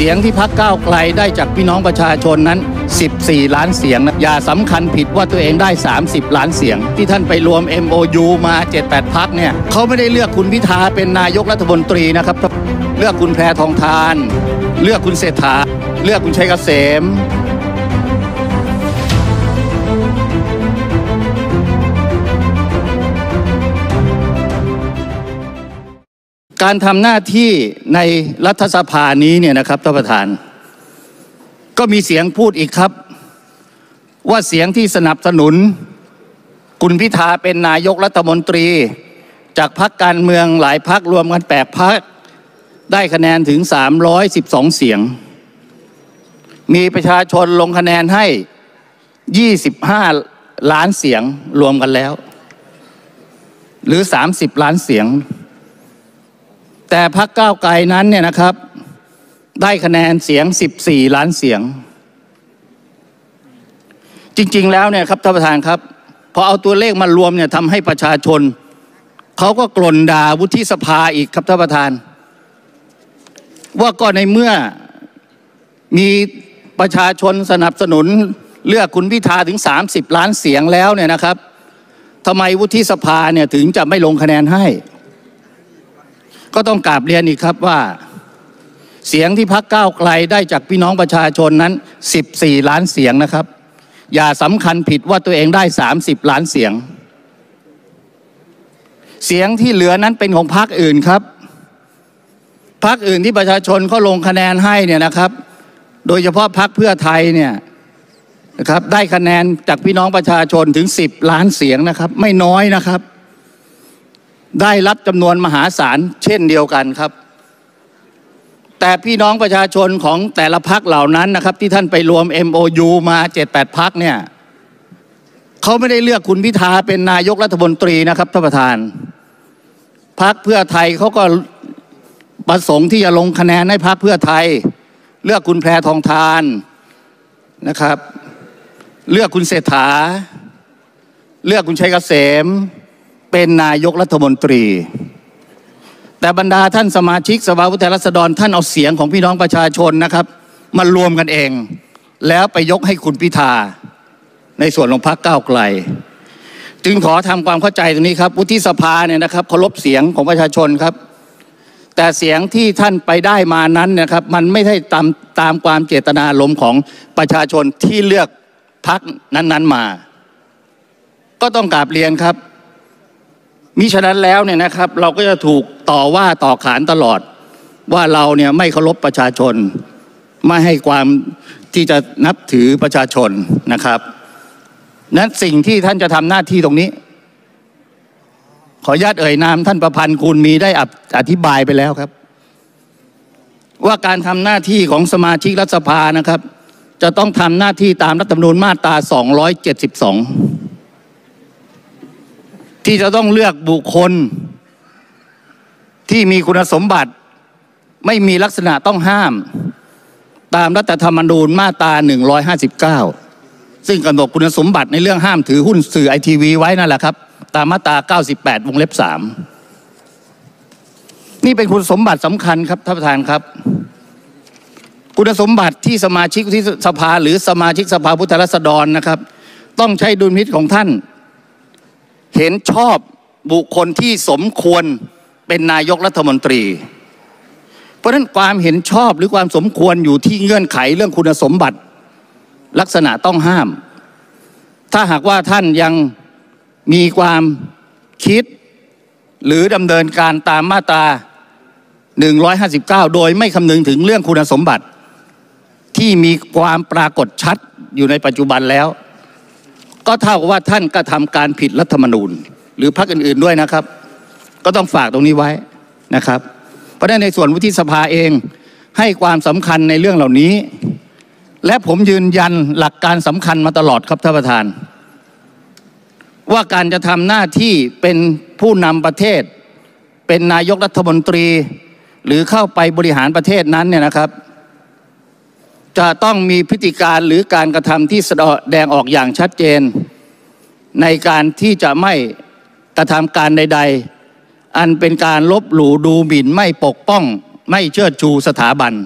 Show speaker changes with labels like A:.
A: เสียงที่พักก้าวไกลได้จากพี่น้องประชาชนนั้น 14 ล้านเสียงนะอย่าสำคัญผิดว่าตัวเองได้ 30 ล้านเสียง ที่ท่านไปรวม MOU มา 7-8 พักเนี่ยเขาไม่ได้เลือกคุณพิธาเป็นนายกรัฐมนตรีนะครับ เลือกคุณแพรทองทาน เลือกคุณเศรษฐา เลือกคุณชัยเกษม การทำหน้าที่ในรัฐสภานี้เนี่ยนะครับท่านประธาน ก็มีเสียงพูดอีกครับ ว่าเสียงที่สนับสนุน คุณพิธาเป็นนายกรัฐมนตรี จากพรรคการเมืองหลายพรรครวมกันแปดพรรคได้คะแนนถึง 312 เสียง มีประชาชนลงคะแนนให้ 25 ล้านเสียงรวมกันแล้ว หรือ 30 ล้านเสียง แต่พรรคก้าวไกลนั้นเนี่ยนะครับ ได้คะแนนเสียง 14 ล้านเสียง จริง ๆ แล้วเนี่ยครับท่านประธานครับพอเอาตัวเลขมารวมเนี่ยทำให้ประชาชน เขาก็กล่นด่าวุฒิสภาอีกครับท่านประธาน ว่าก็ในเมื่อมีประชาชนสนับสนุนเลือกคุณพิธาถึง 30 ล้านเสียงแล้วเนี่ยนะครับทำไมวุฒิสภาเนี่ยถึงจะไม่ลงคะแนนให้ ก็ต้องกราบเรียนอีกครับว่า เสียงที่พักก้าวไกลได้จากพี่น้องประชาชนนั้น 14 ล้านเสียงนะครับ อย่าสำคัญผิดว่าตัวเองได้ 30 ล้านเสียง เสียงที่เหลือนั้นเป็นของพรรคอื่นครับพรรคอื่นที่ประชาชนเขาลงคะแนนให้เนี่ยนะครับ โดยเฉพาะพรรคเพื่อไทยเนี่ยนะครับได้คะแนนจากพี่น้องประชาชนถึง 10 ล้านเสียงนะครับ ไม่น้อยนะครับ ได้รับจำนวนมหาศาลเช่นเดียวกันครับ แต่พี่น้องประชาชนของแต่ละพักเหล่านั้นนะครับ ที่ท่านไปรวม MOU มา7-8พักเนี่ยเขาไม่ได้เลือกคุณพิธาเป็นนายกรัฐมนตรีนะครับท่านประธานพักเพื่อไทยเขาก็ประสงค์ที่จะลงคะแนนให้พักเพื่อไทย เลือกคุณแพรทองทานนะครับ เลือกคุณเศรษฐา เลือกคุณชัยเกษม เป็นนายกรัฐมนตรี แต่บรรดาท่านสมาชิกสภาผู้แทนราษฎรท่านเอาเสียงของพี่น้องประชาชนนะครับ มารวมกันเอง แล้วไปยกให้คุณพิธาในส่วนของพรรคก้าวไกล จึงขอทำความเข้าใจตรงนี้ครับวุฒิสภาเนี่ยนะครับเคารพเสียงของประชาชนครับ แต่เสียงที่ท่านไปได้มานั้นนะครับ มันไม่ได้ตามตามความเจตนาลมของประชาชนที่เลือกพรรคนั้น ๆมา ก็ต้องกราบเรียนครับ มิฉะนั้นแล้วเนี่ยนะครับเราก็จะถูกต่อว่าต่อขานตลอด ว่าเราเนี่ยไม่เคารพประชาชน ไม่ให้ความที่จะนับถือประชาชนนะครับ นั้นสิ่งที่ท่านจะทำหน้าที่ตรงนี้ ขออนุญาตเอ่ยนามท่านประพันธ์คุณมีได้อธิบายไปแล้วครับ ว่าการทำหน้าที่ของสมาชิกรัฐสภานะครับ จะต้องทำหน้าที่ตามรัฐธรรมนูญมาตรา 272 ที่จะต้องเลือกบุคคล ที่มีคุณสมบัติ ไม่มีลักษณะต้องห้าม ตามรัฐธรรมนูญมาตรา 159 ซึ่งกำหนดคุณสมบัติในเรื่องห้ามถือหุ้นสื่อไอทีวีไว้นั่นแหละครับ ตามมาตรา 98 วงเล็บ 3 นี่เป็นคุณสมบัติสำคัญครับท่านประธานครับคุณสมบัติที่สมาชิกที่สภาหรือสมาชิกสภาผู้แทนราษฎรนะครับ ต้องใช้ดุลพินิจของท่าน เห็นชอบบุคคลที่สมควรเป็นนายกรัฐมนตรี เพราะฉะนั้นความเห็นชอบหรือความสมควรอยู่ที่เงื่อนไขเรื่องคุณสมบัติ ลักษณะต้องห้าม ถ้าหากว่าท่านยังมีความคิดหรือดำเนินการตามมาตรา 159 โดยไม่คำนึงถึงเรื่องคุณสมบัติ ที่มีความปรากฏชัดอยู่ในปัจจุบันแล้ว ก็เท่ากับว่าท่านกระทำการผิดรัฐธรรมนูญ หรือพรรคอื่นๆด้วยนะครับ ก็ต้องฝากตรงนี้ไว้นะครับ เพราะฉะนั้นในส่วนวุฒิสภาเองให้ความสำคัญในเรื่องเหล่านี้ และผมยืนยันหลักการสำคัญมาตลอดครับท่านประธาน ว่าการจะทำหน้าที่เป็นผู้นำประเทศ เป็นนายกรัฐมนตรี หรือเข้าไปบริหารประเทศนั้นเนี่ยนะครับ จะต้องมีพฤติการหรือการกระทำที่แสดงออกอย่างชัดเจน ในการที่จะไม่กระทำการใด ๆ อันเป็นการลบหลู่ดูหมิ่นไม่ปกป้องไม่เชิดชูสถาบัน